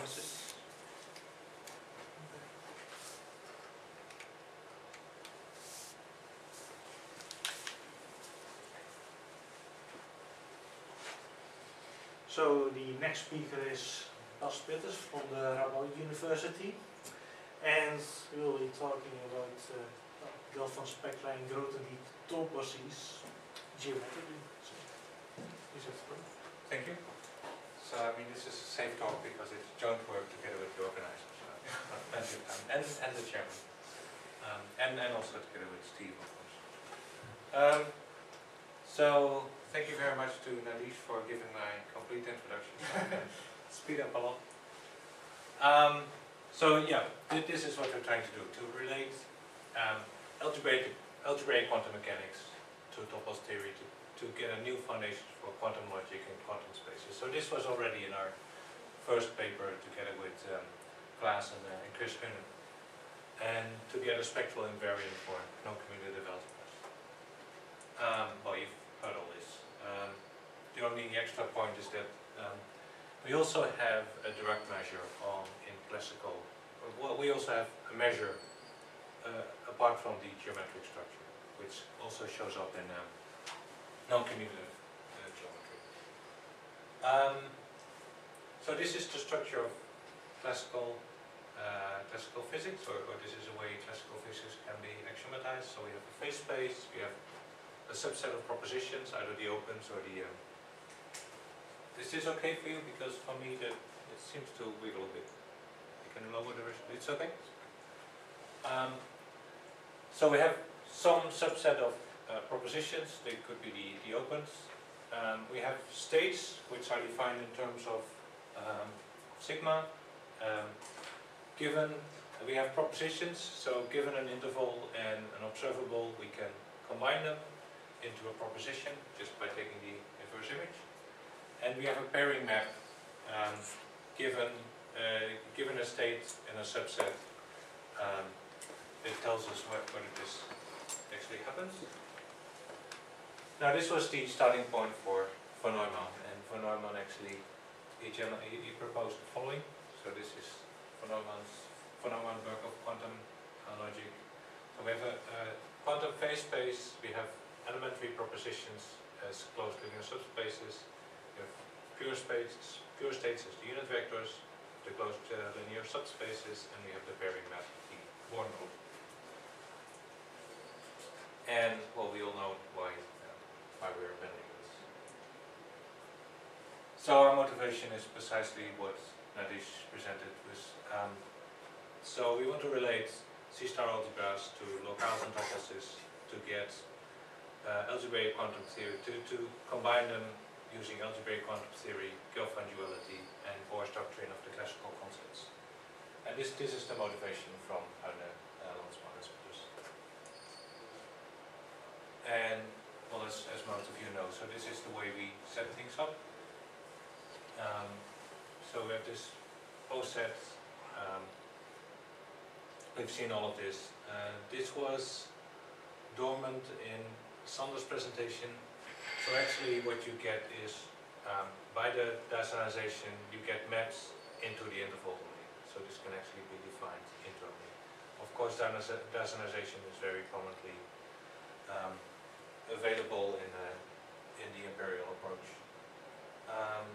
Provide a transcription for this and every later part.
premises. So the next speaker is Bas Pitters from the Radboud University. And we be talking about uh, Delft van Spekline Groten die toposes geometrically. So, is that correct? Thank you. So, I mean, this is a safe talk because it's joint work together with the organizers, so plenty of time, and, and the chairman. Um, and, and also together with Steve, of course. Um, so, thank you very much to Nadish for giving my complete introduction. I can Speed up a lot. Um, so, yeah, thi- this is what we're trying to do, to relate um, algebraic, algebraic quantum mechanics to topos theory to to get a new foundation for quantum logic and quantum spaces. So this was already in our first paper together with um, Klaas and, uh, and Chris Heunen. And to get a spectral invariant for non-commutative algebras. Um, well, you've heard all this. Um, the only extra point is that um, we also have a direct measure on in classical, well, we also have a measure uh, apart from the geometric structure, which also shows up in um, non-commutative uh, geometry. Um, so this is the structure of classical uh, classical physics, or, or this is a way classical physics can be axiomatized. So we have a phase space, we have a subset of propositions, either the opens or the. Um, is this okay for you? Because for me, it seems to wiggle a bit. You can lower the. res- It's okay. Um, so we have some subset of uh, propositions, they could be the, the opens. Um, we have states, which are defined in terms of um, sigma. Um, given, we have propositions, so given an interval and an observable, we can combine them into a proposition just by taking the inverse image. And we have a pairing map um, given, uh, given a state and a subset. Um, it tells us what, whether this actually happens. Now this was the starting point for von Neumann, and von Neumann actually, he, he, proposed the following. So this is von Neumann's, von Neumann work of quantum uh, logic. So we have a, a quantum phase space, we have elementary propositions as closed linear subspaces, we have pure spaces, pure states as the unit vectors, the closed uh, linear subspaces, and we have the pairing map, the Born group. And, well, we all know why, why we're bending this. So our motivation is precisely what Nadish presented with, um, so we want to relate C-star algebras to locales and toposes to get uh, algebraic quantum theory, to, to combine them using algebraic quantum theory, Gelfand duality, and Bohr's doctrine of the classical concepts. And this, this is the motivation from Arne uh. And, well, as, as most of you know, so this is the way we set things up. Um, so we have this O set. Um, we've seen all of this. Uh, this was dormant in Sanders' presentation. So actually what you get is, um, by the Daseinisation, you get maps into the interval domain. So this can actually be defined internally. Of course, Dassana- is very commonly um, available in, uh, in the imperial approach. Um,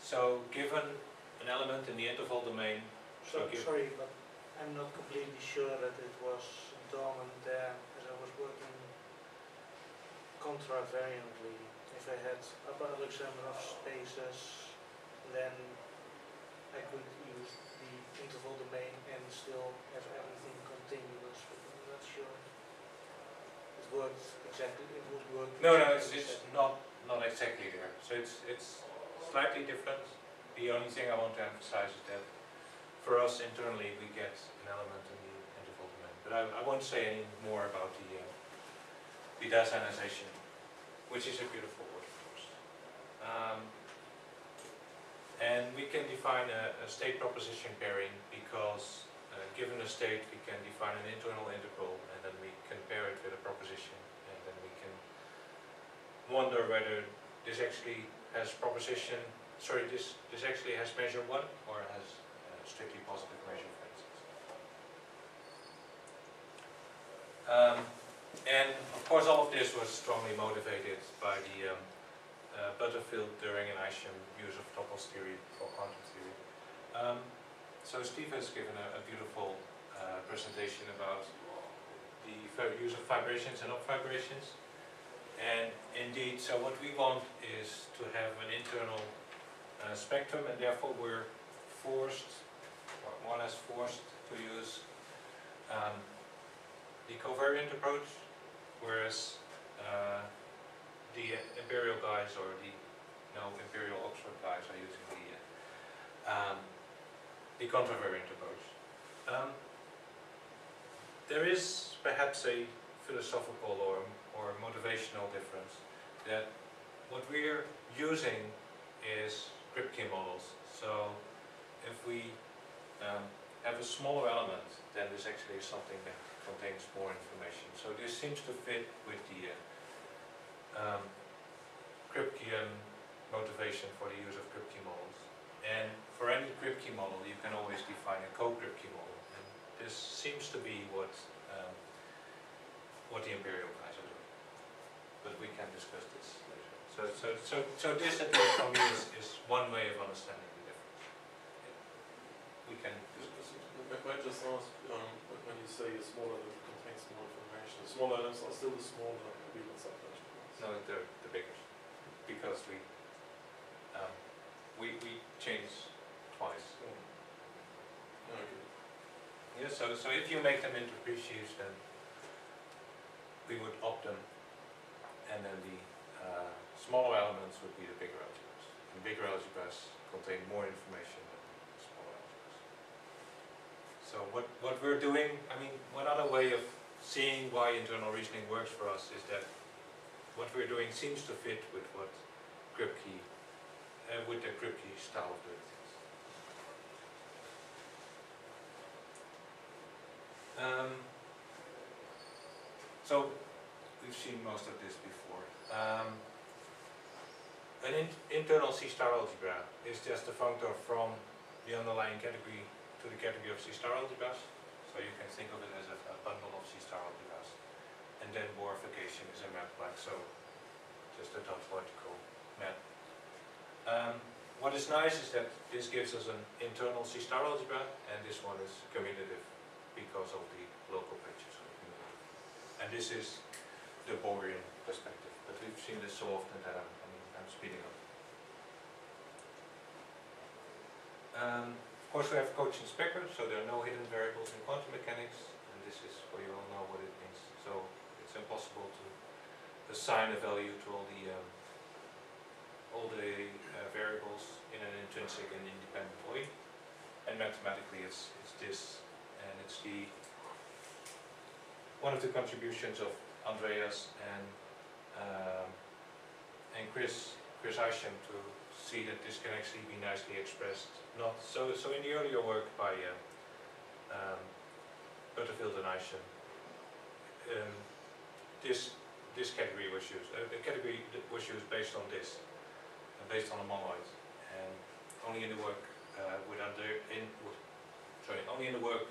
so given an element in the interval domain, So, Okay. sorry, but I'm not completely sure that it was dormant there as I was working contravariantly. If I had upper Alexandrov spaces, then I could use the interval domain and still have everything continuous, but I'm not sure. It worked exactly, it would work. No, no, it's, it's not, not exactly there. So it's, it's slightly different. The only thing I want to emphasize is that for us internally, we get an element in the interval domain. But I, I won't say any more about the, uh, the Daseinisation, which is a beautiful word, of course. Um, and we can define a, a state proposition pairing because uh, given a state, we can define an internal integral pair it with a proposition and then we can wonder whether this actually has proposition sorry, this, this actually has measure one, or has uh, strictly positive measure, for instance. Um, and of course, all of this was strongly motivated by the um, uh, Butterfield, Döring and Isham use of topos theory for quantum theory. Um, so Steve has given a, a beautiful uh, presentation about the use of fibrations and op-fibrations. And indeed, so what we want is to have an internal uh, spectrum and therefore we're forced, or more or less forced to use um, the covariant approach, whereas uh, the imperial guys or the no imperial Oxford guys are using the uh, um, the contravariant approach. Um, there is perhaps a philosophical or or motivational difference that what we're using is Kripke models. So if we um, have a smaller element, then this actually is something that contains more information. So this seems to fit with the uh, um, Kripkean motivation for the use of Kripke models. And for any Kripke model, you can always define a co-Kripke model. This seems to be what um, what the imperial guys are doing. But we can discuss this later. So, so, so, so this at least for me is, is one way of understanding the difference. We can discuss it. I just ask, um, when you say a smaller element contains more information, the smaller elements are still the smaller Riemann subdimensions? No, the, the bigger, because we, um, we, we change twice. Mm. Okay. Yeah, so, so if you make them into precious, then we would opt them, and then the, uh, smaller elements would be the bigger algebras. And bigger algebras contain more information than smaller algebras. So what, what we're doing, I mean, one other way of seeing why internal reasoning works for us is that what we're doing seems to fit with what Kripke, uh, with the Kripke style of doing things. Um, so, we've seen most of this before. Um, an in internal C-star algebra is just a functor from the underlying category to the category of C-star algebras. So you can think of it as a, a bundle of C-star algebras. And then Bohrification is a map like so, just a topological map. Um, what is nice is that this gives us an internal C-star algebra, and this one is commutative because of the local pictures. And this is the Bohrian perspective, but we've seen this so often that I'm, I'm, I'm speeding up. Um, of course, we have Kochen-Specker, so there are no hidden variables in quantum mechanics, and this is where you all know what it means. So it's impossible to assign a value to all the um, all the uh, variables in an intrinsic and independent way. And mathematically, it's it's this, and it's the one of the contributions of Andreas and um, and Chris Chris Isham to see that this can actually be nicely expressed. Not so so in the earlier work by uh, um, Butterfield and Isham, um, this this category was used. Uh, the category was used based on this, uh, based on a monoid, and only in the work uh, with Andre in sorry only in the work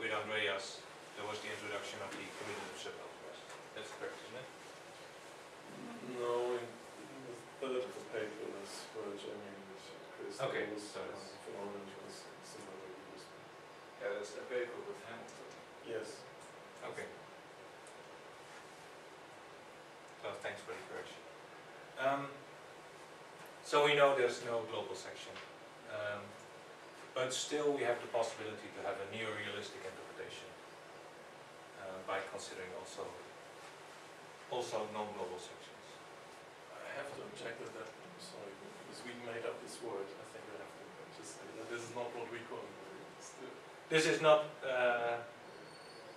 with Andreas there was the introduction of the commutative subalgebras. That's correct, isn't it? No, in the third of the paper, that's where Jamie and Chris Okay, was, so it's- phenomenon was similarly used. Yeah, that's the paper with Hamilton. Yes. Okay. So thanks for the correction. Um, so we know there's no global section, um, but still we have the possibility to have a neo-realistic interpretation uh, by considering also also non-global sections. I have to object with that, I'm sorry, because we made up this word, I think I have to just say that this is not what we call it. This is not. Uh,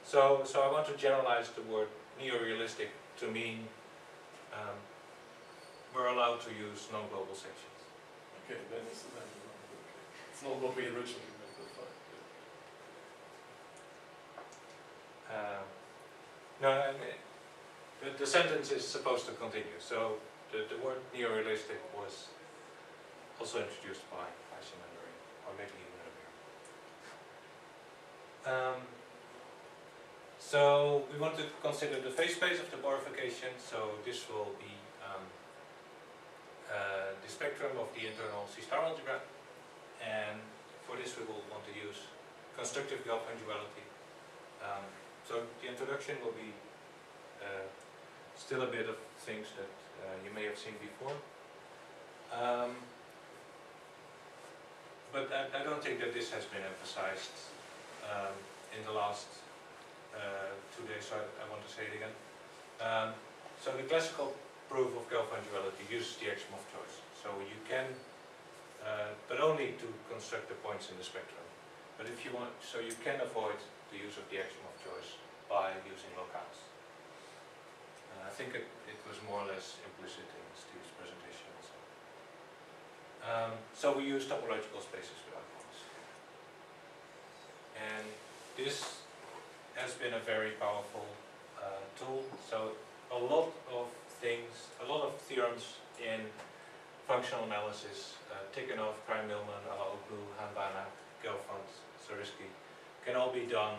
so so I want to generalize the word neo-realistic to mean um, we're allowed to use non-global sections. Okay, then then, not what we originally meant, fine. Um, no, I mean, the, the sentence is supposed to continue. So the, the word neorealistic was also introduced by, Simon or maybe even earlier. Um, so we want to consider the phase space of the Bohrification, so this will be um, uh, the spectrum of the internal C-star algebra, and for this we will want to use constructive Gelfand duality. Um, so the introduction will be uh, still a bit of things that uh, you may have seen before. Um, but I, I don't think that this has been emphasized um, in the last uh, two days, so I, I want to say it again. Um, so the classical proof of Gelfand duality uses the axiom of choice. So you can, only to construct the points in the spectrum. But if you want, so you can avoid the use of the axiom of choice by using locales. I think it, it was more or less implicit in Steve's presentation. Um, so we use topological spaces without points. And this has been a very powerful uh, tool. So a lot of things, a lot of theorems in functional analysis, uh, Tikhonov, Krein-Milman, Alaoglu, Hahn-Banach, Gelfand, Zariski, can all be done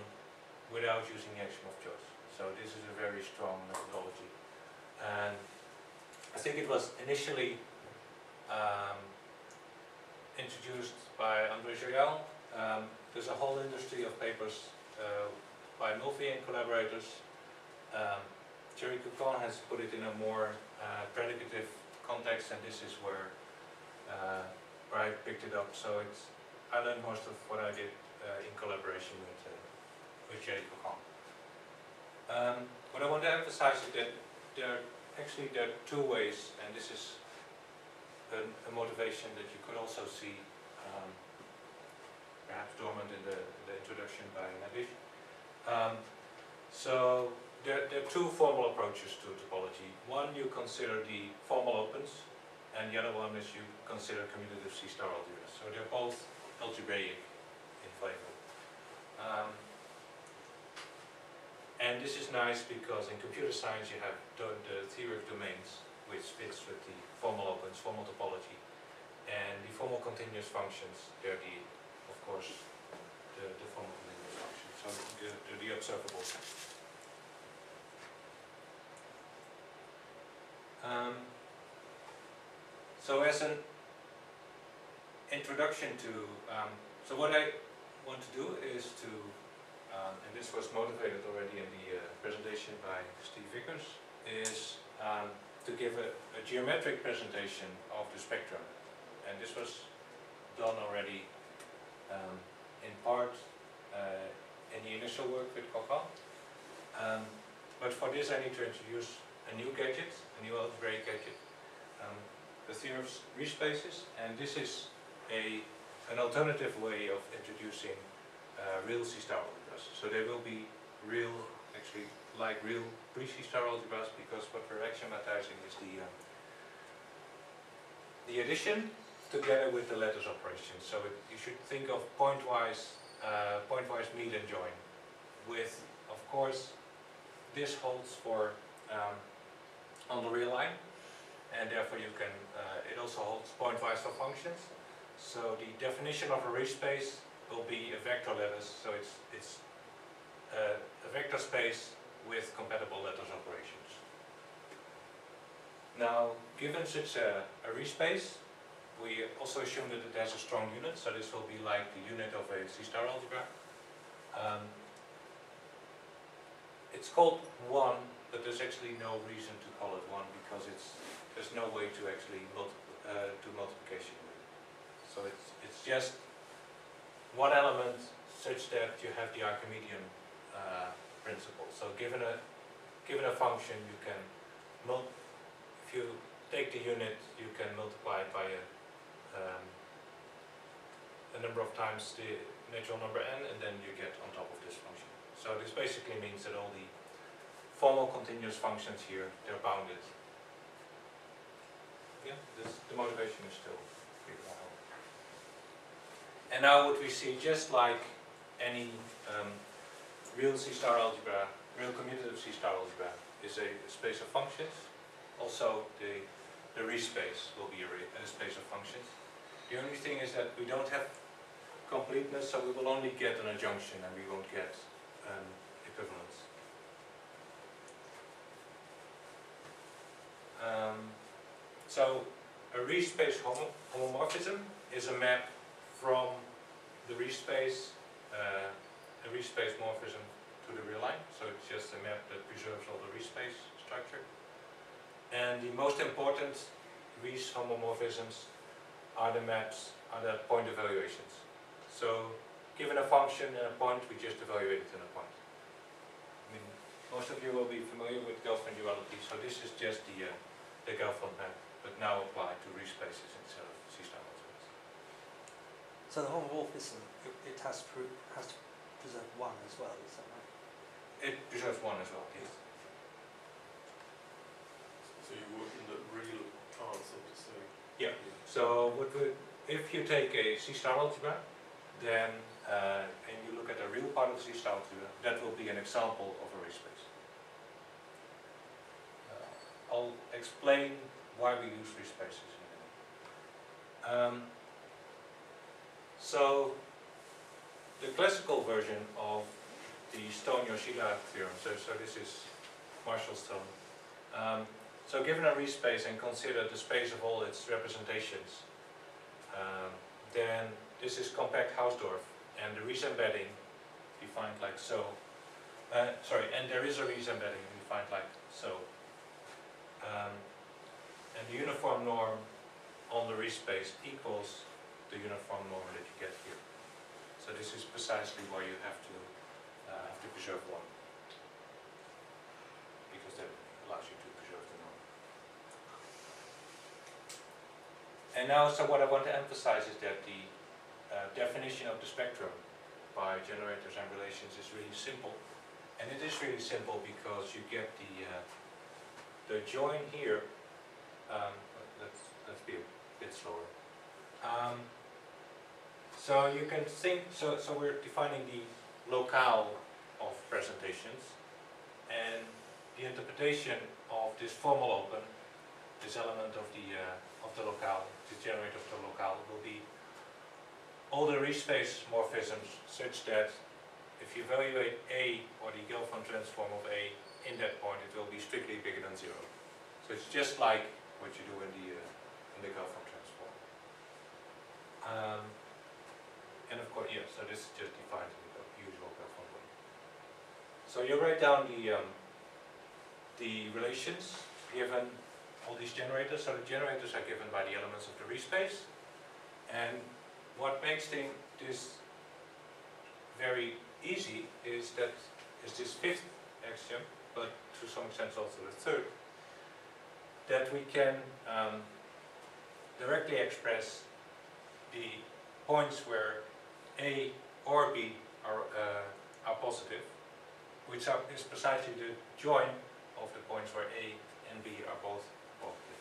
without using the axiom of choice. So this is a very strong methodology. And I think it was initially um, introduced by André Joyal. Um, there's a whole industry of papers uh, by Mulvey and collaborators. Um, Thierry Coquand has put it in a more uh, predicative context and this is where, uh, where I picked it up. So it's, I learned most of what I did uh, in collaboration with, uh, with Thierry Coquand. Um, what I want to emphasize is that there actually there are two ways, and this is a, a motivation that you could also see um, perhaps dormant in the, the introduction by Nadish. Um, so there, there are two formal approaches to topology. One you consider the formal opens, and the other one is you consider commutative C-star algebras. So they're both algebraic in flavor. Um, and this is nice because in computer science you have the, the theory of domains, which fits with the formal opens, formal topology. And the formal continuous functions, they're the, of course, the, the formal continuous functions, so the, the, the observable. Um, so as an introduction to, um, so what I want to do is to um, and this was motivated already in the uh, presentation by Steve Vickers, is um, to give a, a, geometric presentation of the spectrum. And this was done already um, in part uh, in the initial work with Coquand. Um, but for this I need to introduce a new gadget, a new algebraic gadget, um, the theory of Riesz spaces, and this is a, an alternative way of introducing uh, real C-star algebras. so they will be real, actually like real pre-C-star algebras because what we're axiomatizing is the uh, the addition together with the lattice operation. So it, you should think of pointwise uh, pointwise meet and join with, of course, this holds for um, on the real line and therefore you can, uh, it also holds pointwise for functions. So the definition of a Riesz space will be a vector lattice, so it's, it's uh, a vector space with compatible lattice operations. Now, given such a, a Riesz space, we also assume that it has a strong unit, so this will be like the unit of a C-star algebra. Um, it's called 1, but there's actually no reason to call it 1 because it's there's no way to actually multi uh, do multiplication with it. So it's, it's just one element such that you have the Archimedean uh, principle. So given a given a function, you can if you take the unit, you can multiply it by a um, a number of times the natural number n, and then you get on top of this function. So this basically means that all the formal continuous functions here, they're bounded. Yeah, this, the motivation is still And now what we see, just like any um, real C-star algebra, real commutative C-star algebra is a space of functions. Also, the, the Riesz space will be a, a space of functions. The only thing is that we don't have completeness, so we will only get an adjunction and we won't get an equivalence. Um, so a Riesz-space homo homomorphism is a map from the Riesz-space, uh, a Riesz-space morphism to the real line. So it's just a map that preserves all the Riesz-space structure. And the most important Riesz homomorphisms are the maps, are the point evaluations. So given a function and a point, we just evaluate it in a point. I mean, most of you will be familiar with Gelfand duality, so this is just the, uh, the Gelfand map, but now applied to Riesz spaces instead of C-star multiples. So the homomorphism, it, it has to, pro- has to present one as well, is that right? It preserves one as well, yes. So you work in the real part, so to say. Yeah. So what we, if you take a C-star algebra, then, uh, and you look at the real part of the C-star algebra, that will be an example of a Riesz space. Uh, I'll explain why we use Riesz spaces. Um, so, the classical version of the Stone-Yosida theorem, so, so this is Marshall Stone. Um, so given a Riesz space and consider the space of all its representations, um, then this is compact Hausdorff and the Riesz embedding defined like so. Uh, sorry, and there is a Riesz embedding defined like so. Um, and the uniform norm on the Riesz space equals the uniform norm that you get here. So this is precisely why you have to uh, have to preserve one. Because that allows you to preserve the norm. And now, so what I want to emphasize is that the uh, definition of the spectrum by generators and relations is really simple. And it is really simple because you get the, uh, the join here, um, let's, let's be a bit slower. Um, so you can think, so, so we're defining the locale of presentations and the interpretation of this formal open, this element of the, uh, of the locale, this generator of the locale will be all the Riesz-space morphisms such that if you evaluate A or the Gelfand transform of A in that point, it will be strictly bigger than zero. So it's just like what you do in the, uh, in the Gelfand transform. Um, and of course, yeah, so this is just defined in the usual Gelfand way. So you write down the, um, the relations given all these generators. So the generators are given by the elements of the Riesz space. And what makes thing, this very easy is that is this fifth axiom, but to some extent also the third, that we can um, directly express the points where A or B are, uh, are positive, which are, is precisely the join of the points where A and B are both positive.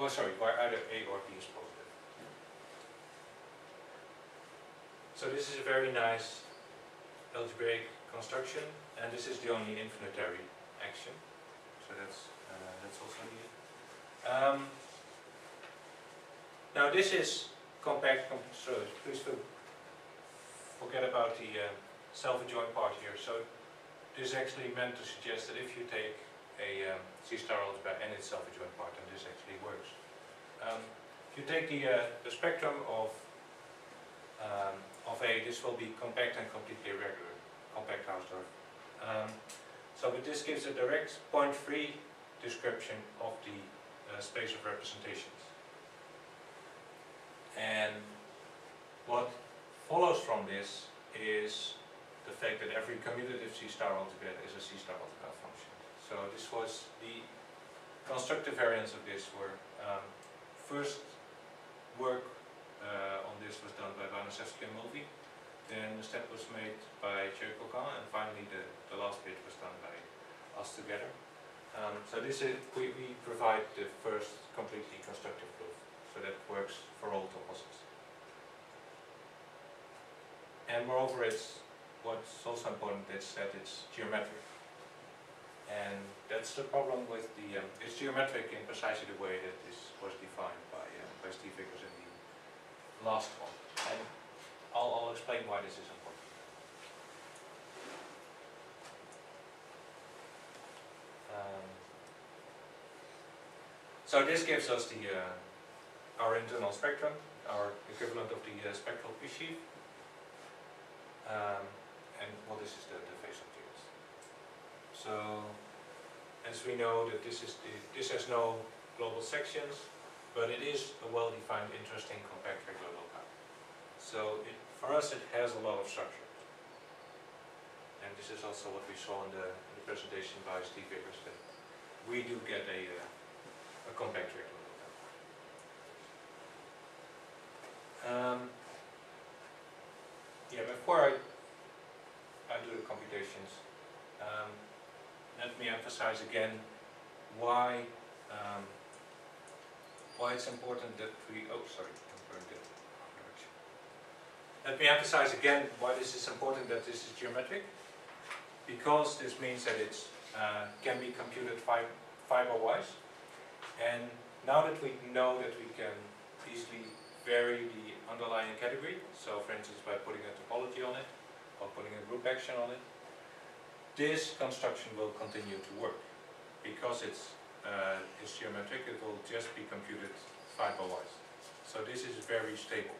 Oh, sorry, where either A or B is positive. So this is a very nice algebraic construction, and this is the only infinitary action. So that's that's also needed. Um, now this is compact. Com so please for, forget about the uh, self-adjoint part here. So this is actually meant to suggest that if you take a um, C-star algebra and its self-adjoint part, then this actually works. Um, if you take the uh, the spectrum of um, of A, this will be compact and completely irregular, compact Hausdorff. Um, so but this gives a direct point-free description of the uh, space of representations. And what follows from this is the fact that every commutative C-star algebra is a C-star algebra function. So this was the constructive variants of this were um, first work uh, on this was done by Banaschewski and Mulvey. Then the step was made by Coquand, and finally the, the last bit was done by us together. Um, so this is, we, we provide the first completely constructive proof, so that works for all toposes. And moreover, it's what's also important is that it's geometric. And that's the problem with the, um, it's geometric in precisely the way that this was defined by, uh, by Steve Vickers in the last one. And I'll, I'll explain why this is important. Um, so this gives us the, uh, our internal spectrum, our equivalent of the uh, spectral presheaf. Um, and well, this is the, the phase of this. So, as we know that this is the, this has no global sections, but it is a well-defined, interesting, compact regular locale. So it, for us, it has a lot of structure. And this is also what we saw in the, in the presentation by Steve Vickers, that we do get a, uh, a compact locale. Um, yeah, before I, I do the computations, um, let me emphasize again why um, why it's important that we, oh sorry. Let me emphasize again why this is important that this is geometric. Because this means that it uh, can be computed fi fiber-wise. And now that we know that we can easily vary the underlying category, so for instance by putting a topology on it, or putting a group action on it, this construction will continue to work because it's uh, is geometric, it will just be computed fiber-wise. So this is very stable.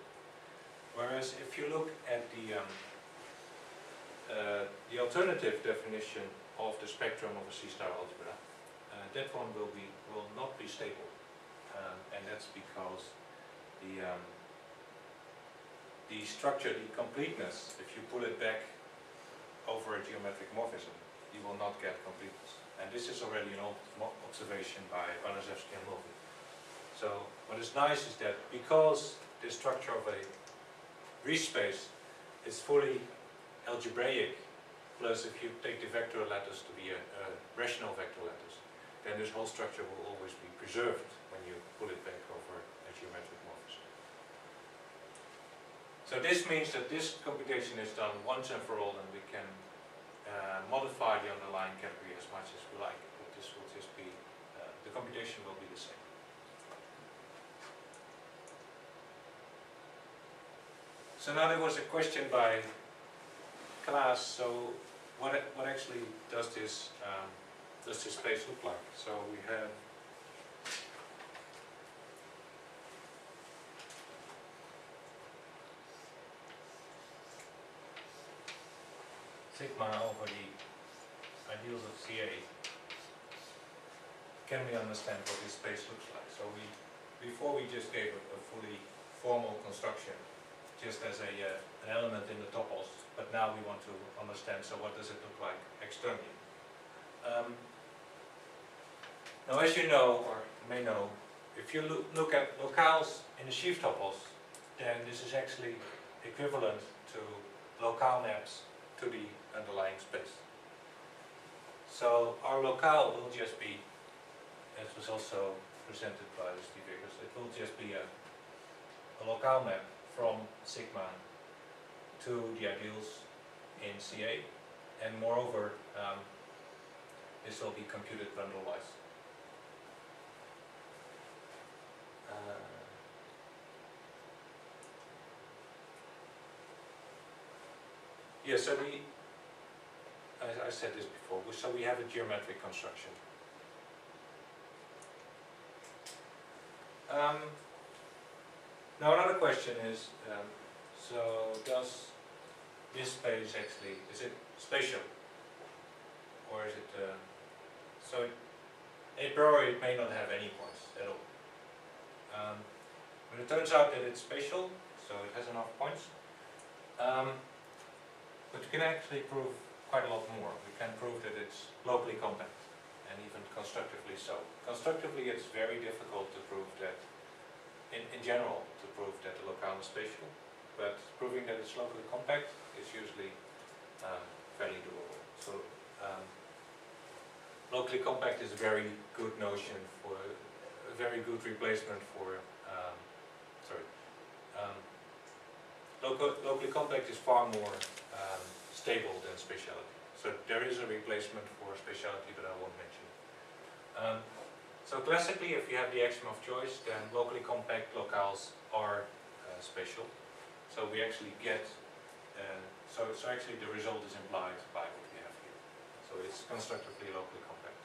Whereas if you look at the um, uh, the alternative definition of the spectrum of a C-star algebra, that one will be will not be stable, um, and that's because the um, the structure, the completeness, if you pull it back over a geometric morphism, you will not get completeness. And this is already an old observation by Banaschewski and Mulvey. So what is nice is that because the structure of a Riesz space is fully algebraic, plus if you take the vector lattice to be a, a rational vector lattice, then this whole structure will always be preserved when you pull it back over a geometric morphism. So this means that this computation is done once and for all and we can uh, modify the underlying category as much as we like, but this will just be, uh, the computation will be the same. So now there was a question by Klaas, so what, what actually does this, um, does this space look like? So we have sigma over the ideals of CA, can we understand what this space looks like? So we, before we just gave a, a fully formal construction, just as a, uh, an element in the topos, but now we want to understand, so what does it look like externally? Um, now as you know, or may know, if you look, look at locales in the sheaf topos, then this is actually equivalent to locale maps to the underlying space. So our locale will just be, as was also presented by Steve Vickers, it will just be a, a locale map from sigma to the ideals in CA and moreover um, this will be computed bundle-wise. Yeah, so we, I, I said this before, so we have a geometric construction. Um, now another question is, um, so does this space actually, is it spatial? Or is it, uh, so a priori it may not have any points at all. Um, but it turns out that it's spatial, so it has enough points. Um, but we can actually prove quite a lot more. We can prove that it's locally compact, and even constructively so. Constructively it's very difficult to prove that, in, in general, to prove that the locale is spatial, but proving that it's locally compact is usually um, fairly doable. So um, locally compact is a very good notion for, a very good replacement for, um, sorry, um, local, locally compact is far more um, stable than spatiality. So there is a replacement for spatiality, but I won't mention. Um, so classically, if you have the axiom of choice, then locally compact locales are uh, spatial. So we actually get, uh, so, so actually the result is implied by what we have here. So it's constructively locally compact.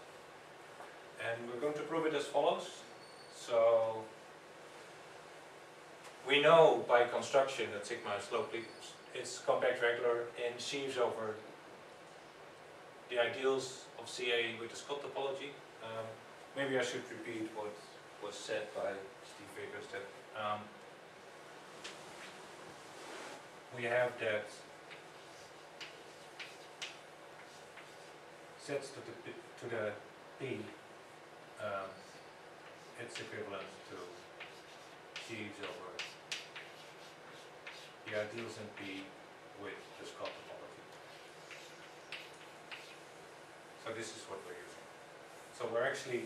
And we're going to prove it as follows. So we know by construction that sigma is locally, it's compact regular and sheaves over the ideals of CA with the Scott topology. Um, maybe I should repeat what was said by Steve Vickers that um, we have that sets to the, to the P, um, it's equivalent to sheaves over the ideals in P with the Scott topology. So this is what we're using. So we're actually,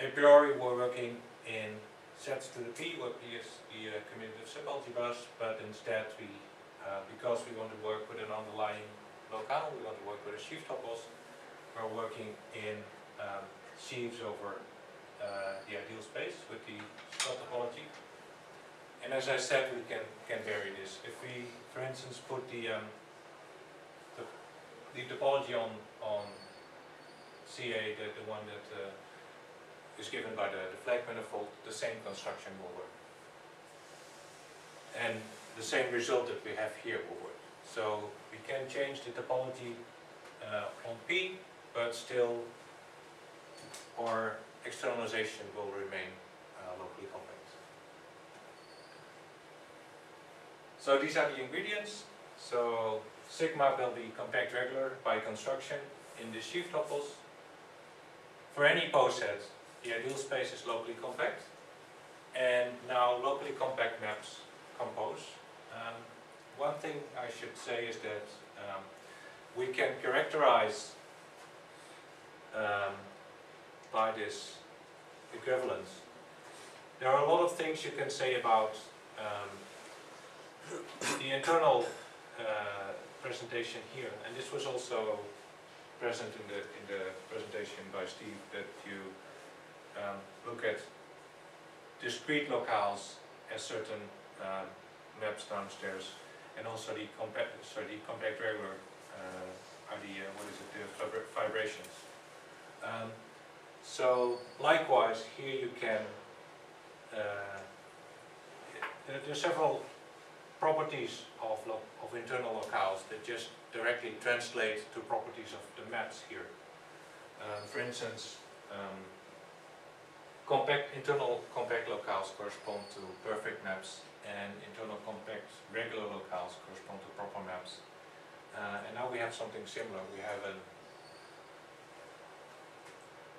a priori, we're working in sets to the P, what P is the uh, commutative subalgebras, but instead we, uh, because we want to work with an underlying locale, we want to work with a sheaf topos, we're working in um, sheaves over uh, the ideal space with the Scott topology. And as I said, we can, can vary this. If we, for instance, put the, um, the, the topology on, on CA, the, the one that uh, is given by the, the flag manifold, the same construction will work. And the same result that we have here will work. So we can change the topology uh, on P, but still our externalization will remain uh, locally compact. So these are the ingredients. So sigma will be compact regular by construction in the sheaf topos. For any poset, the ideal space is locally compact. And now locally compact maps compose. Um, one thing I should say is that um, we can characterize um, by this equivalence. There are a lot of things you can say about um, the internal uh, presentation here, and this was also present in the in the presentation by Steve, that you um, look at discrete locales as certain um, maps downstairs, and also the compact, sorry, the compact regular uh, are the uh, what is it, the fibrations. Um, so likewise, here you can. Uh, there, there are several properties of, of internal locales that just directly translate to properties of the maps here. Um, for instance, um, compact, internal compact locales correspond to perfect maps and internal compact regular locales correspond to proper maps. Uh, and now we have something similar. We have a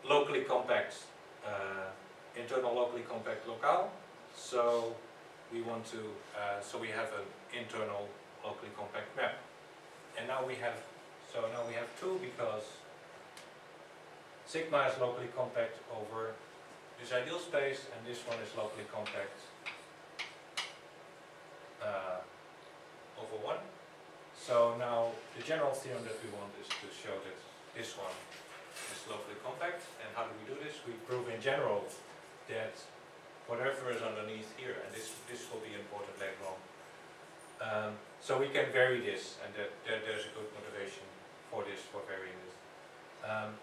locally compact, uh, internal locally compact locale. So we want to, uh, so we have an internal locally compact map. And now we have, so now we have two because sigma is locally compact over this ideal space and this one is locally compact uh, over one. So now the general theorem that we want is to show that this one is locally compact. And how do we do this? We prove in general that whatever is underneath here, and this, this will be important later on. Um, so we can vary this, and that, that there's a good motivation for this, for varying this. Um,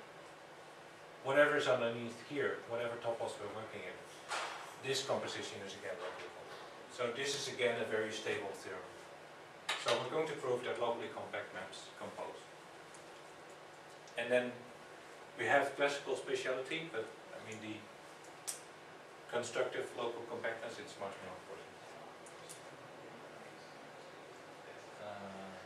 whatever is underneath here, whatever topos we're working in, this composition is again compact. So this is again a very stable theorem. So we're going to prove that locally compact maps compose. And then we have classical speciality, but I mean the constructive local compactness, it's much more important. Uh,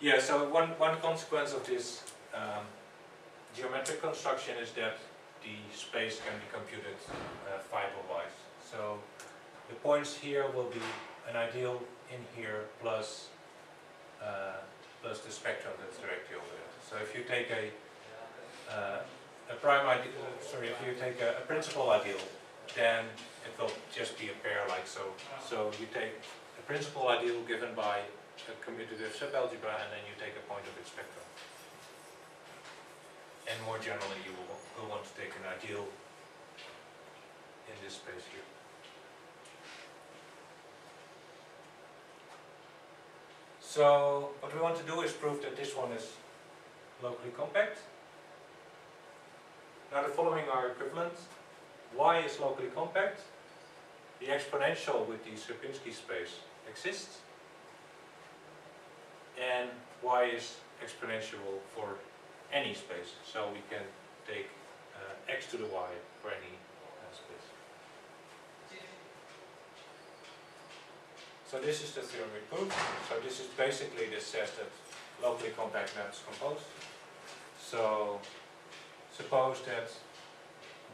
Yeah, so one, one consequence of this um, geometric construction is that the space can be computed uh, fiber-wise. So the points here will be an ideal in here plus uh, plus the spectrum that's directly over it. So if you take a uh, a prime ideal, sorry, if you take a, a principal ideal, then it will just be a pair like so. So you take a principal ideal given by a commutative subalgebra and then you take a point of its spectrum. And more generally, you will, will want to take an ideal in this space here. So what we want to do is prove that this one is locally compact. Now the following are equivalent. Y is locally compact. The exponential with the Sierpinski space exists. And Y is exponential for any space. So we can take uh, x to the y for any uh, space. So this is the theorem we proved. So this is basically, this says that locally compact maps compose. So suppose that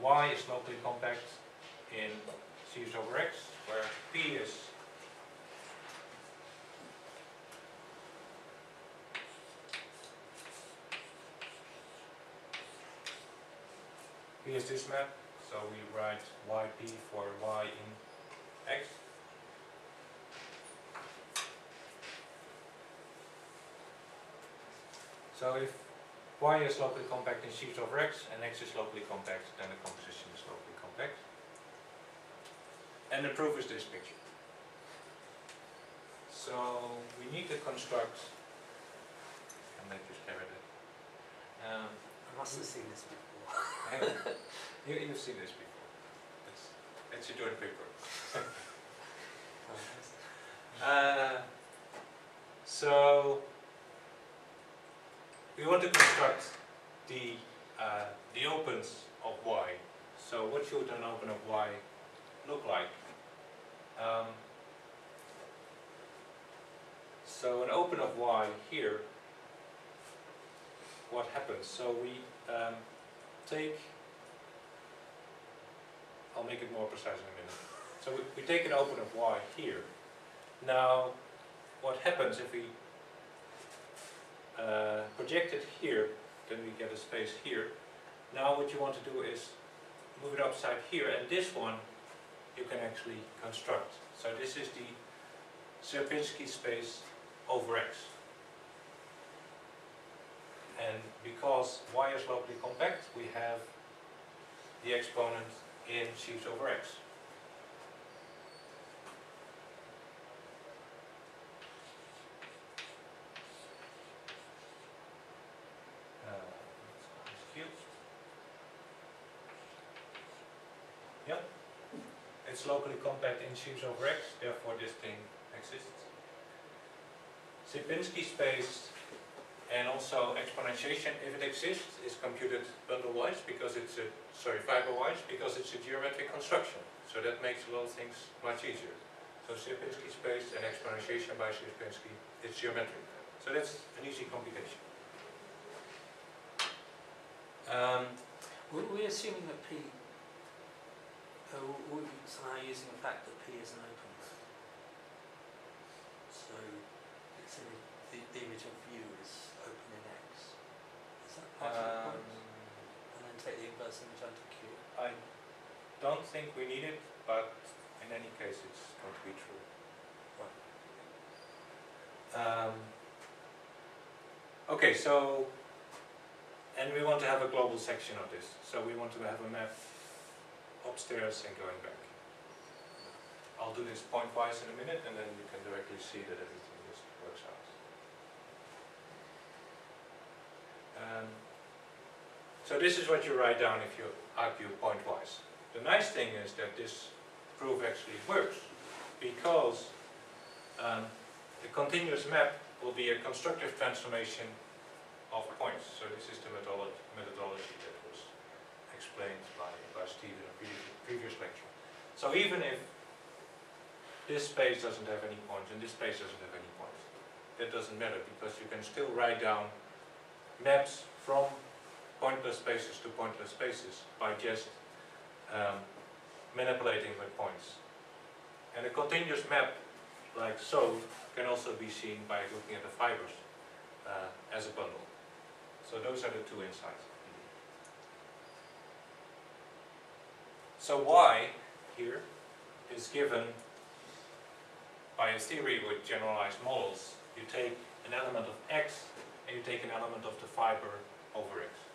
y is locally compact in sheaves over x, where p is p is this map, so we write yp for y in x. So if y is locally compact in sheaves over x and x is locally compact, then the composition is locally compact. And the proof is this picture. So we need to construct, and let you stare at it. Um, I must have seen this. You, you've seen this before. It's, it's a joint paper. Uh, so we want to construct the uh, the opens of y. So what should an open of y look like? Um, so an open of y here, what happens? So we um, take, I'll make it more precise in a minute. So we, we take an open of y here. Now, what happens if we uh, project it here, then we get a space here. Now what you want to do is move it upside here, and this one you can actually construct. So this is the Sierpinski space over x. And because y is locally compact, we have the exponent in sheaves over x. Uh, it's. Locally compact in sheaves over x, therefore this thing exists. Sierpinski space and also exponentiation, if it exists, is computed bundle-wise because it's a, sorry, fiber-wise because it's a geometric construction. So that makes a lot of things much easier. So Sierpinski space and exponentiation by Sierpinski, it's geometric. So that's an easy computation. Um, We're, assuming that P, uh, we're using the fact that P is an open. So it's in the, the image of view is open in X. Is that part of the um. And then take the inverse image onto Q. I don't think we need it, but in any case it's going to be true. Um, okay, so, and we want to have a global section of this. So we want to have a map upstairs and going back. I'll do this pointwise in a minute and then you can directly see that everything just works out. Um, so this is what you write down if you argue pointwise. The nice thing is that this proof actually works because um, the continuous map will be a constructive transformation of points. So this is the methodolo methodology that was explained by, by Steve in a previous, previous lecture. So even if this space doesn't have any points and this space doesn't have any points, that doesn't matter because you can still write down maps from pointless spaces to pointless spaces by just um, manipulating with points. And a continuous map like so can also be seen by looking at the fibers uh, as a bundle. So those are the two insights. So y here is given by a theory with generalized models. You take an element of x and you take an element of the fiber over x.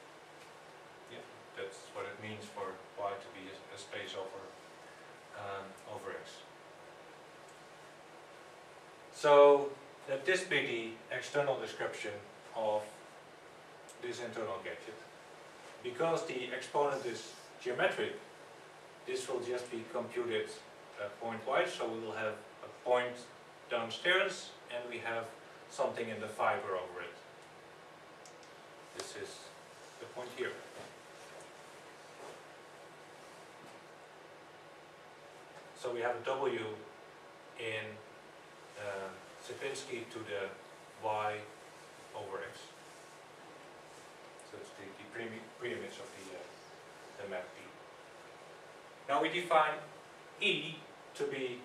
What it means for y to be a, a space over um, over x. So let this be the external description of this internal gadget. Because the exponent is geometric, this will just be computed uh, point-wise, so we will have a point downstairs and we have something in the fiber over it. This is the point here. So we have a W in uh, to the y over x. So it's the, the pre- preimage of the, uh, the map P. Now we define E to be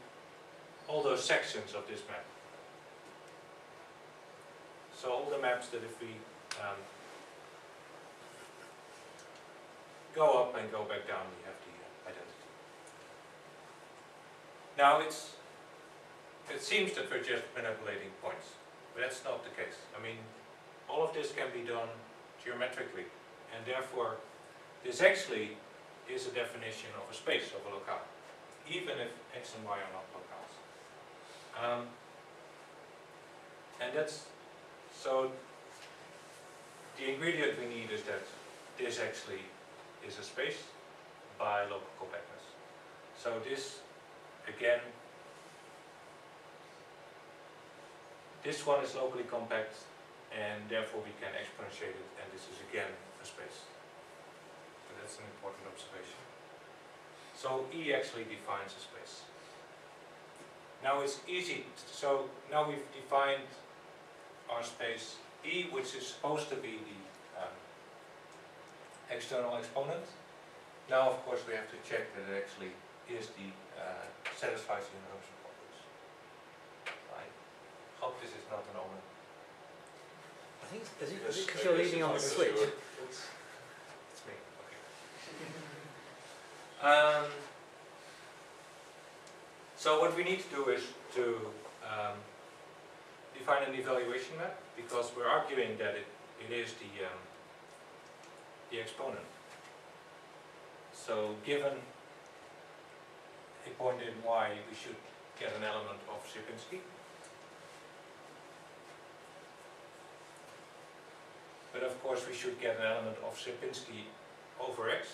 all those sections of this map. So all the maps that if we um, go up and go back down, we have the uh, identity. Now it's, it seems that we're just manipulating points, but that's not the case. I mean, all of this can be done geometrically, and therefore this actually is a definition of a space, of a locale, even if x and y are not locales. Um, and that's, so the ingredient we need is that this actually is a space by local compactness. So this, again, this one is locally compact and therefore we can exponentiate it and this is again a space. So that's an important observation. So E actually defines a space. Now it's easy, so now we've defined our space E, which is supposed to be the um, external exponent. Now, of course, we have to check that it actually is the, uh, satisfies the universal properties. I hope this is not an omen. I think, is it, Yes, it because I you're guess leaning on the like switch? sure. It's- It's me, okay. Um, so what we need to do is to um, define an evaluation map because we're arguing that it, it is the, um, the exponent. So given a point in y, we should get an element of Sierpinski. But of course, we should get an element of Sierpinski over x.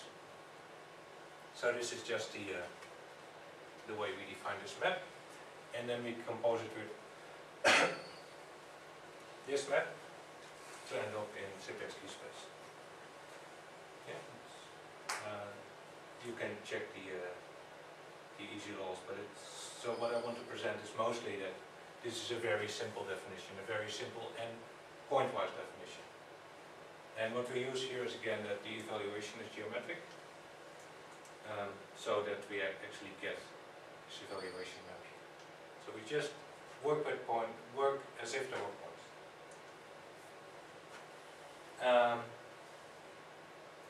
So this is just the, uh, the way we define this map. And then we compose it with this map to end up in Sierpinski space. Yeah. Uh, you can check the, uh, the easy laws, but it's, so what I want to present is mostly that this is a very simple definition, a very simple and pointwise definition. And what we use here is again that the evaluation is geometric, um, so that we actually get this evaluation map here. So we just work with point, work as if there were points. Um,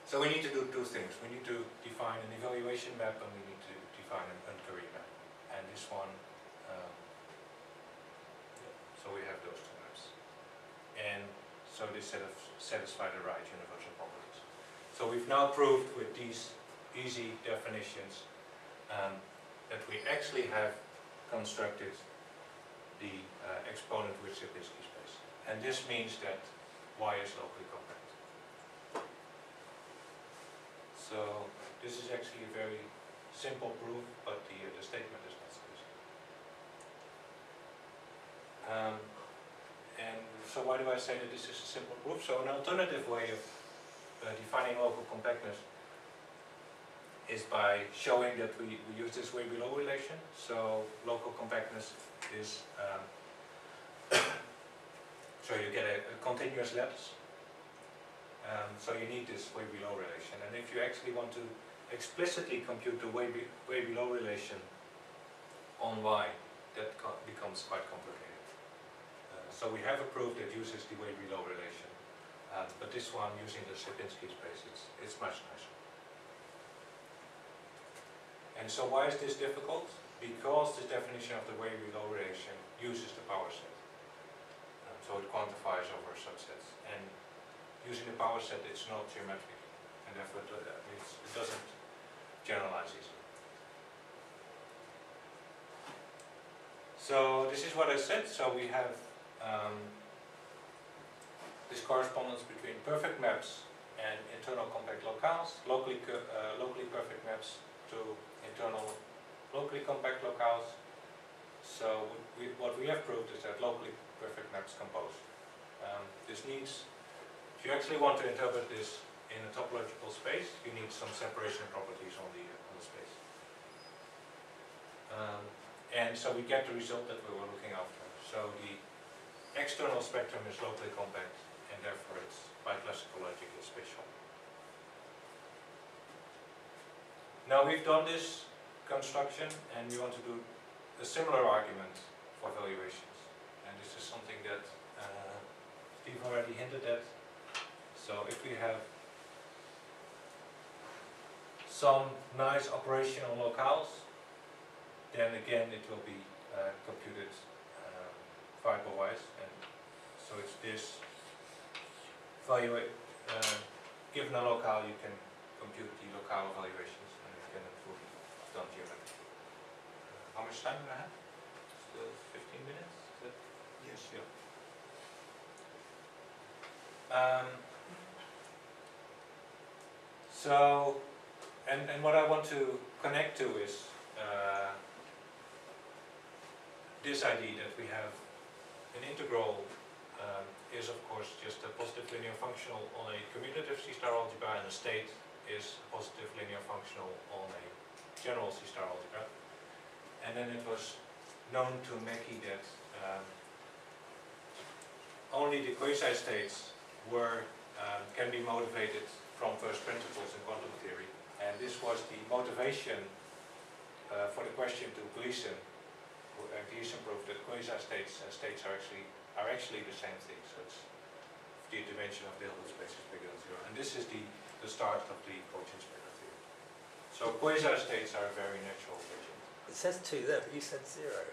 so we need to do two things. We need to define an evaluation map and we need to define an uncurry map. And this one, um, so we have those two maps. And so this set of satisfy the right universal properties. So we've now proved with these easy definitions um, that we actually have constructed the uh, exponent with Sierpinski space. And this means that y is locally compact. So this is actually a very simple proof, but the, uh, the statement is not easy. Um, and so why do I say that this is a simple proof? So an alternative way of uh, defining local compactness is by showing that we, we use this way below relation. So local compactness is, um, so you get a, a continuous lattice. Um, so you need this way below relation. And if you actually want to explicitly compute the way, be, way below relation on y, that becomes quite complicated. Uh, so we have a proof that uses the way below relation. Uh, but this one using the Sierpinski space, it's, it's much nicer. And so why is this difficult? Because the definition of the way below relation uses the power set. Um, so it quantifies over subsets. And using the power set, it's not geometric. And therefore, it, uh, doesn't generalize easily. So this is what I said. So we have um, this correspondence between perfect maps and internal compact locales, locally, uh, locally perfect maps to internal locally compact locales. So we, what we have proved is that locally perfect maps compose. Um, this needs, if you actually want to interpret this in a topological space, you need some separation properties on the, on the space. Um, and so we get the result that we were looking after. So the external spectrum is locally compact and therefore it's by classical logic is spatial. Now we've done this construction and we want to do a similar argument for valuations. And this is something that uh, Steve already hinted at. So if we have some nice operational locales, then again it will be uh, computed um, variable-wise. And so it's this value, uh, given a locale, you can compute the locale evaluations and it will be done geometrically. Uh, How much time do I have? Still fifteen minutes? Yes. Yeah. Um, so, and, and what I want to connect to is uh, this idea that we have an integral um, is of course just a positive linear functional on a commutative C-star algebra and a state is a positive linear functional on a general C-star algebra. And then it was known to Mackey that um, only the quasi-states were, um, can be motivated from first principles in quantum theory. And this was the motivation uh, for the question to Gleason. who- And Gleason proved that quasi-states and states are actually, are actually the same thing. So it's the dimension of the Hilbert space is bigger than zero. And this is the, the start of the quotient spectral theory. So quasi-states are a very natural agent. It says two there, but you said zero.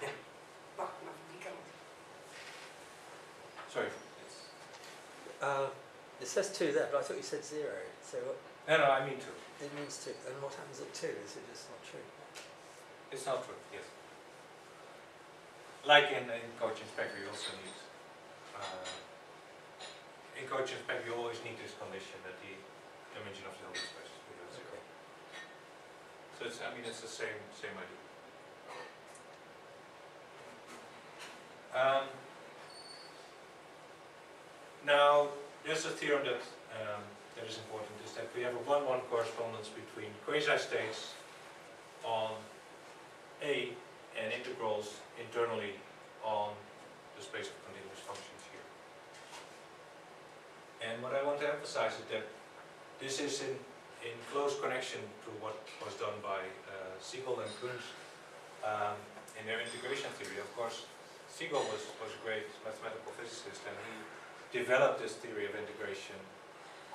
Sorry. Uh, it says two there, but I thought you said zero. So what- no, no, I mean two. it means two. And what happens at two? Is it just not true? It's not true, yes. Like in, in Kochen-Specker, we also need, uh, in Kochen-Specker, you always need this condition that the dimension of the Hilbert space is bigger than zero. So it's, I mean, it's the same, same idea. Um, now, there's a theorem that, um, that is important, is that we have a one-one correspondence between quasi-states on A and integrals internally on the space of continuous functions here. And what I want to emphasize is that this is in, in close connection to what was done by uh, Segal and Kunze um, in their integration theory. Of course, Segal was, was a great mathematical physicist and he developed this theory of integration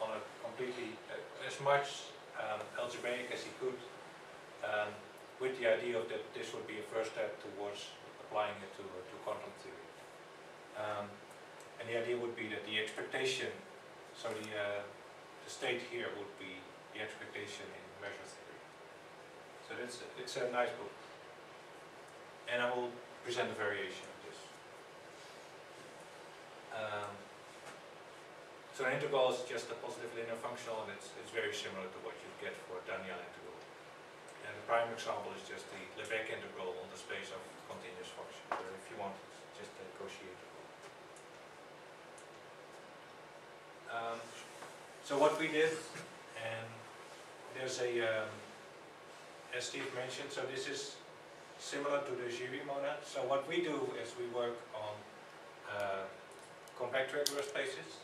on a completely, uh, as much um, algebraic as he could, um, with the idea of that this would be a first step towards applying it to, uh, to quantum theory. Um, and the idea would be that the expectation, so the, uh, the state here would be the expectation in measure theory. So it's, it's a nice book. And I will present a variation of this. Um, so an integral is just a positive linear functional and it's, it's very similar to what you get for a Daniell integral. And the prime example is just the Lebesgue integral on the space of continuous functions, or if you want, it's just a Cauchy integral. Um, so what we did, and there's a, um, as Steve mentioned, so this is similar to the Giry monad. So what we do is we work on uh, compact regular spaces,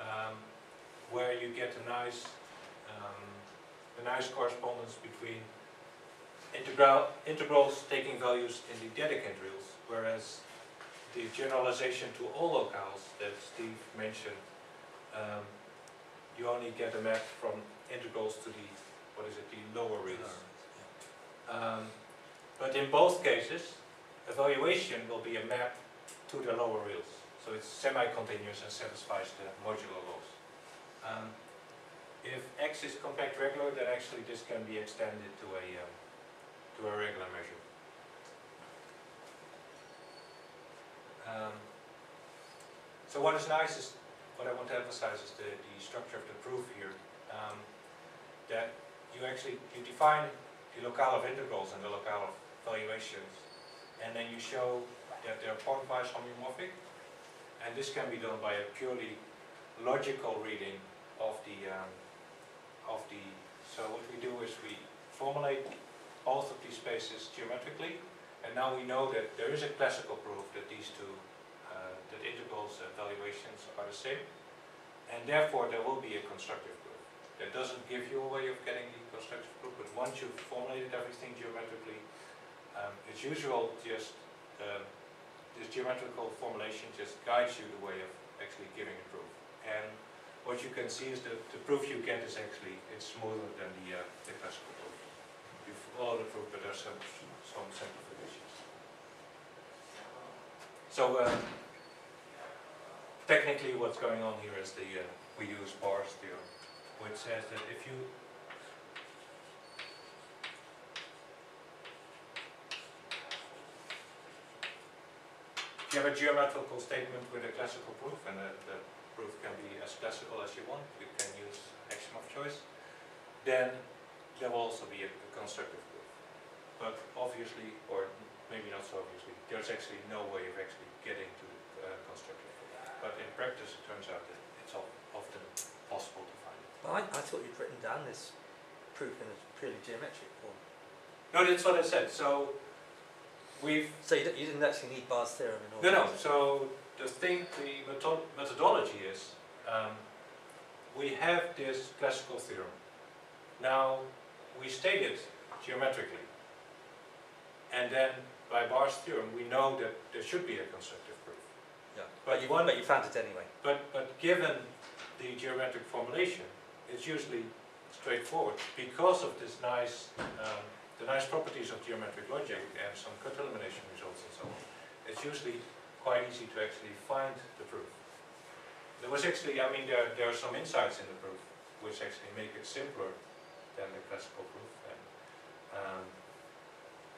um, where you get a nice, um, a nice correspondence between integral, integrals taking values in the Dedekind integrals, whereas the generalization to all locales that Steve mentioned, um, you only get a map from integrals to the, what is it, the lower reals. Um, but in both cases, evaluation will be a map to the lower reals. So it's semi-continuous and satisfies the modular laws. Um, if x is compact regular, then actually this can be extended to a, um, to a regular measure. Um, so what is nice is, what I want to emphasize is the, the structure of the proof here. Um, that you actually, you define the locale of integrals and the locale of valuations, and then you show that they're pointwise homeomorphic. And this can be done by a purely logical reading of the, um, of the, so what we do is we formulate both of these spaces geometrically, and now we know that there is a classical proof that these two, uh, that integrals and valuations are the same, and therefore there will be a constructive proof. That doesn't give you a way of getting the constructive proof, but once you've formulated everything geometrically, um, it's usual just, um, this geometrical formulation just guides you the way of actually giving a proof. And what you can see is that the proof you get is actually, it's smoother than the, uh, the classical proof. You follow the proof, but there's some, some simplifications. So, um, technically what's going on here is the, uh, we use Barr's theorem, which says that if you you have a geometrical statement with a classical proof, and the, the proof can be as classical as you want, you can use axiom of choice, then there will also be a, a constructive proof. But obviously, or maybe not so obviously, there's actually no way of actually getting to the uh, constructive proof. But in practice, it turns out that it's often possible to find it. Well, I, I thought you'd written down this proof in a purely geometric form. No, that's what I said. So we've So you, don't- you didn't actually need Barr's theorem in No, order no, to- so the thing, the metho- methodology is, um, we have this classical theorem. Now, we state it geometrically. And then by Barr's theorem, we know that there should be a constructive proof. Yeah. But But you, one- but you found it anyway. But, but given the geometric formulation, it's usually straightforward because of this nice, um, the nice properties of geometric logic and some cut elimination results and so on. It's usually quite easy to actually find the proof. There was actually, I mean, there, there are some insights in the proof which actually make it simpler than the classical proof. And, um,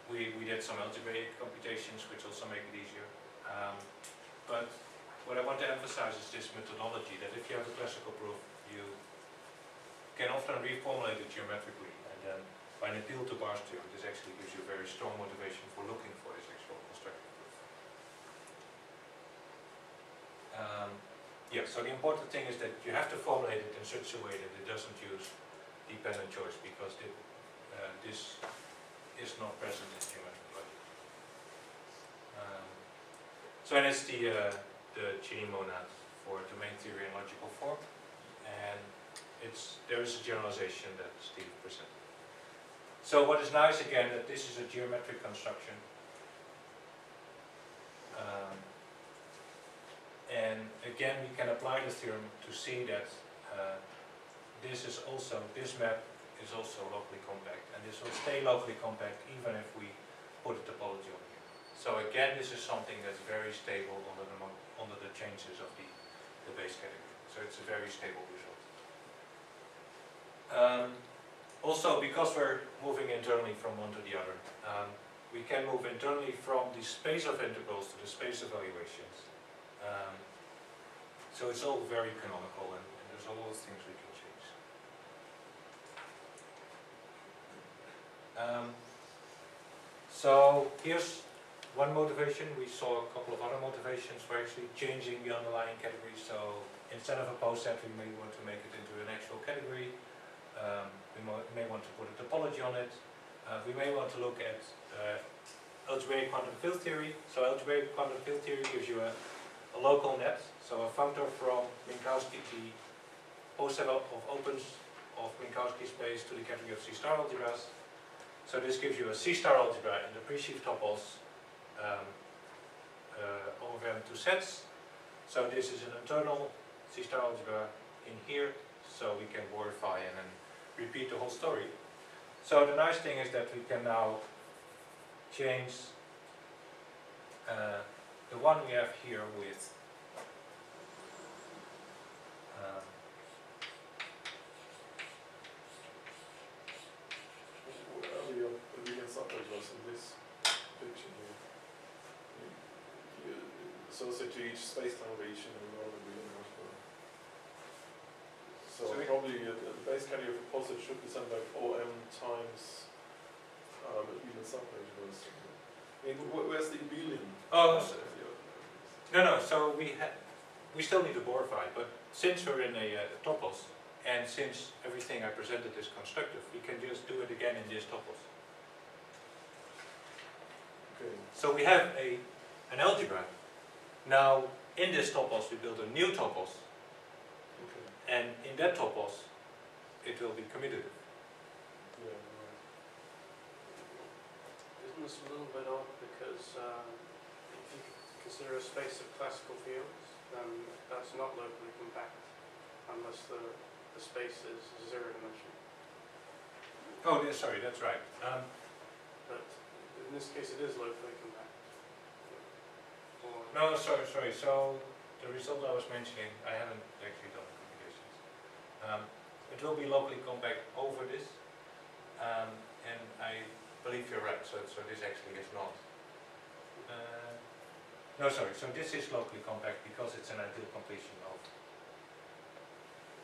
we, we did some algebraic computations which also make it easier. Um, but what I want to emphasize is this methodology, that if you have a classical proof, you can often reformulate it geometrically, and then an appeal to Barr's theorem, this actually gives you a very strong motivation for looking for this actual constructive proof. Um, yeah, so the important thing is that you have to formulate it in such a way that it doesn't use dependent choice, because uh, this is not present in geometric logic. Um, so and it's the, uh, the Giry monad for domain theory and logical form. And it's, there is a generalization that Steve presented. So what is nice again, that this is a geometric construction. Um, and again, we can apply the theorem to see that uh, this is also, this map is also locally compact. And this will stay locally compact even if we put a topology on here. So again, this is something that's very stable under the, under the changes of the, the base category. So it's a very stable result. Um, also, because we're moving internally from one to the other, um, we can move internally from the space of integrals to the space of evaluations. Um, so it's all very canonical and, and there's a lot of things we can change. Um, so here's one motivation. We saw a couple of other motivations for actually changing the underlying category. So instead of a poset, we may want to make it into an actual category. Um, we may want to put a topology on it. Uh, we may want to look at uh, algebraic quantum field theory. So algebraic quantum field theory gives you a, a local net. So a functor from Minkowski, poset of of opens of Minkowski space to the category of C-star algebras. So this gives you a C-star algebra in the pre-sheaf topos um, uh, over M2 sets. So this is an internal C-star algebra in here, so we can verify and then repeat the whole story. So the nice thing is that we can now change uh, the one we have here with um, associated to each space-time region and universe. So, So probably uh, the the base carrier for poset should be something like OM times um, even submeasurements. I mean, wh- where's the abelian? Oh, s- No, no, so we we still need to Bohrify, but since we're in a uh, topos, and since everything I presented is constructive, we can just do it again in this topos. Okay. So we have a, an algebra. Now, in this topos, we build a new topos, Okay. And in that topos, it will be commutative. Yeah. Right. Isn't this a little bit odd because um, if you consider a space of classical fields, then that's not locally compact unless the, the space is zero dimensional. Oh, yeah, sorry, that's right. Um, But in this case, it is locally compact. Or no, sorry, sorry. So the result I was mentioning, I haven't actually done. Um, it will be locally compact over this, um, and I believe you're right. So, so this actually is not. Uh, no, sorry. So this is locally compact because it's an ideal completion of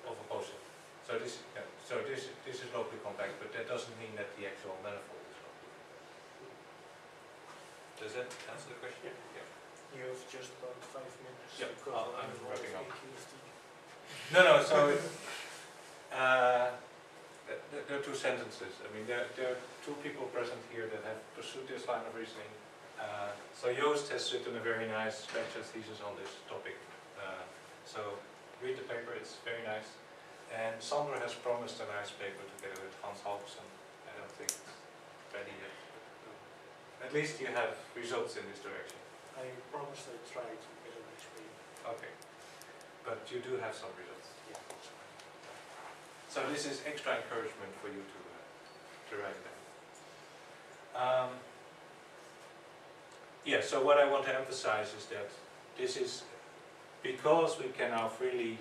of a poset. So this, yeah, so this this is locally compact, but that doesn't mean that the actual manifold is locally. Does that answer the question? Yeah. You have just about five minutes. Yeah, I'm wrapping up. No, no, so, uh, th- th- there are two sentences. I mean, there, there are two people present here that have pursued this line of reasoning. Uh, so Joost has written a very nice bachelor thesis on this topic. Uh, so read the paper, it's very nice. And Sander has promised a nice paper together with Hans Halvorson. I don't think it's ready yet. At least you have results in this direction. I promised I'd try to get a nice paper. Okay. But you do have some results. So this is extra encouragement for you to, uh, to write that. Um, yeah, so what I want to emphasize is that this is, because we can now freely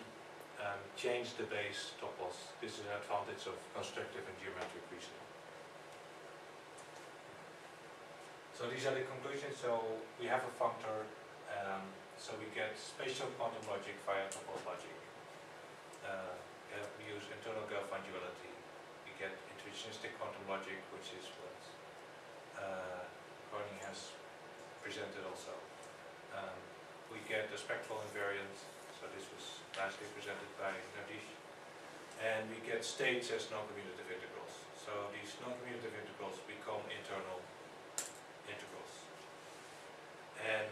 um, change the base topos, this is an advantage of constructive and geometric reasoning. So these are the conclusions. So we have a functor, um, so we get spatial quantum logic via topos logic. Uh, we use internal Gelfand duality. We get intuitionistic quantum logic, which is what uh, has presented also. Um, we get the spectral invariant, so this was nicely presented by Nadish. And we get states as non-commutative integrals. So these non-commutative integrals become internal integrals. And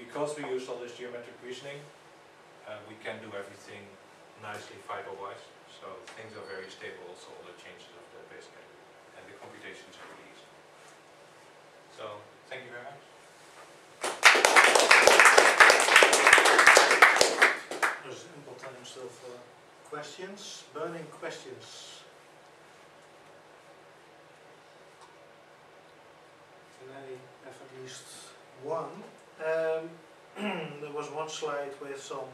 because we use all this geometric reasoning, uh, we can do everything nicely fiber-wise. So things are very stable, also all the changes of the base category. And the computations are really easy. So, thank you very much. There's ample time still for questions, burning questions. And I have at least one. Um, there was one slide with some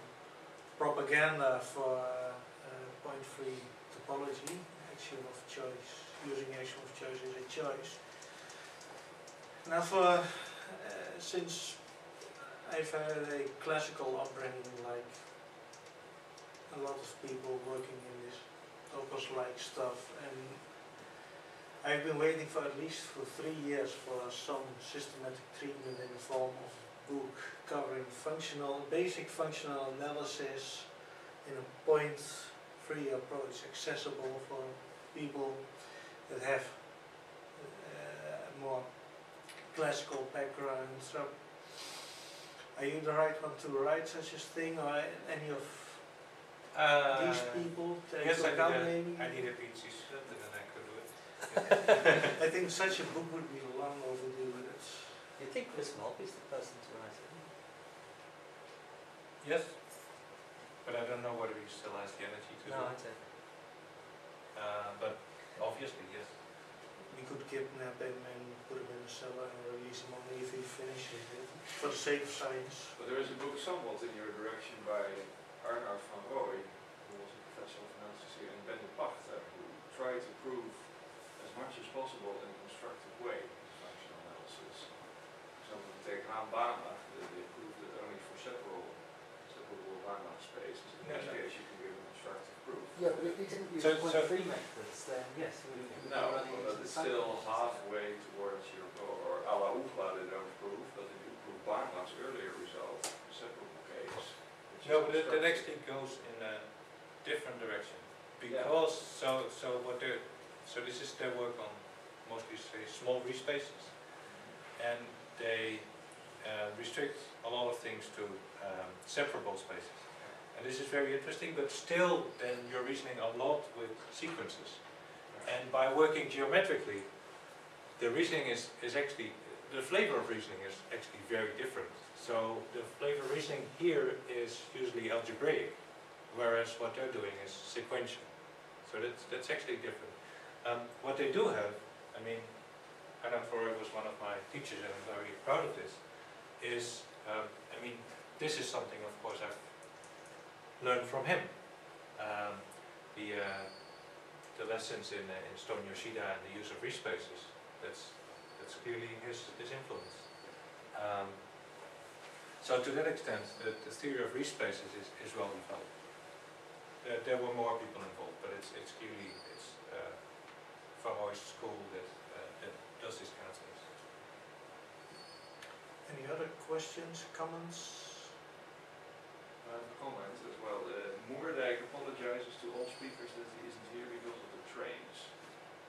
propaganda for uh, uh, point free topology, axiom of choice, using axiom of choice as a choice. Now for, uh, since I've had a classical upbringing like a lot of people working in this topos-like stuff and I've been waiting for at least for three years for some systematic treatment in the form of book covering functional, basic functional analysis in a point-free approach, accessible for people that have uh, more classical background. So, are you the right one to write such a thing, or any of Uh, these people? Yes, I need a, maybe? I need a PhD student and then I could do it. I think such a book would be long overdue, but it's You think Chris Mulvey's the person to write it? Yes. But I don't know whether he still has the energy to do No, I it. don't. Uh, but obviously, yes. we could kidnap him and put him in a cellar and release him only if he finishes it, for the sake of science. But there is a book somewhat in your direction by Arnoud van Rooij, who was a professor of analysis here, and Ben de Pagter, who tried to prove as much as possible in a constructive way functional analysis. For example, if you take they they proved that only for separable, separable Banach spaces, in No, which no. case you can give a constructive proof. Yeah, but if you didn't use So- point so- three methods, then yes, you No, but the it's same still halfway towards your, goal, or a la Oofla they don't prove, but if you prove Barnard's earlier result, the separable case. No, but that, that constructive. actually goes in a different direction. Yeah. Because, so, so what they're, so this is their work on mostly say small Riesz spaces. And they uh, restrict a lot of things to um, separable spaces. And this is very interesting, but still then you're reasoning a lot with sequences. And by working geometrically, the reasoning is, is actually, the flavor of reasoning is actually very different. So the flavor of reasoning here is usually algebraic, whereas what they're doing is sequential. So that's, that's actually different. Um, what they do have, I mean, Anna Flory was one of my teachers and I'm very proud of this, is, um, I mean, this is something of course I've learned from him. Um, the, uh, the lessons in, uh, in Stone Yosida and the use of Riesz spaces, that's, that's clearly his, his influence. Um, so to that extent, the, the theory of Riesz spaces is, is well developed. There, there were more people involved, but it's, it's clearly, it's, uh, school that, uh, that does this kind. Any other questions, comments? I have a comment as well. Uh, Moerdijk apologizes to all speakers that he isn't here because of the trains.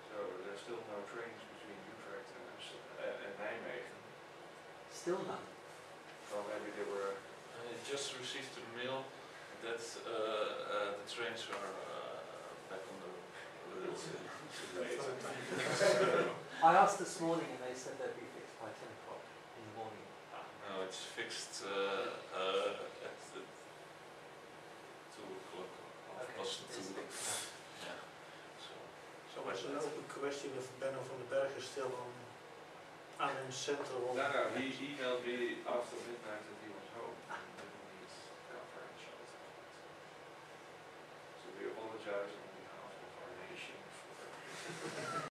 So there's still no trains between Utrecht and, uh, and Nijmegen. Still none. So maybe they were, I just received a mail that uh, uh, the trains are uh, back on the route. But it's, too late. I asked this morning and they said they'd be fixed by ten o'clock in the morning. No, it's fixed uh, uh, at the two o'clock, or half Okay, past it's two. fixed Yeah. So, So it's an open question if Benno van den Berg is still on Arnhem Central. no, no, he emailed me after midnight that he